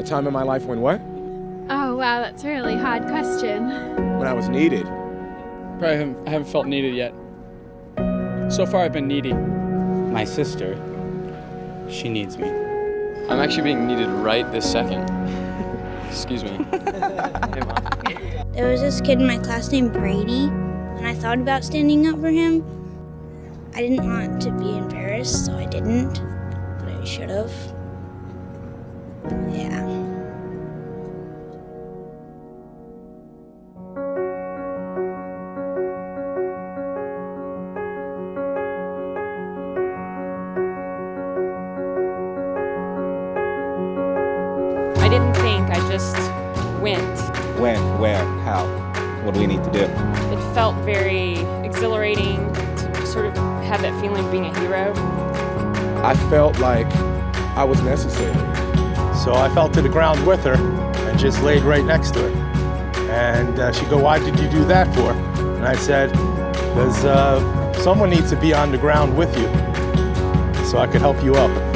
A time in my life when what? Oh, wow, that's a really hard question. When I was needed. Probably haven't, I haven't felt needed yet. So far, I've been needy. My sister, she needs me. I'm actually being needed right this second. Excuse me. There was this kid in my class named Brady, and I thought about standing up for him. I didn't want to be embarrassed, so I didn't, but I should have. Yeah. I didn't think, I just went. When, where, how? What do we need to do? It felt very exhilarating to sort of have that feeling of being a hero. I felt like I was necessary. So I fell to the ground with her and just laid right next to her. And uh, she go, why did you do that for? And I said, because uh, someone needs to be on the ground with you so I could help you up.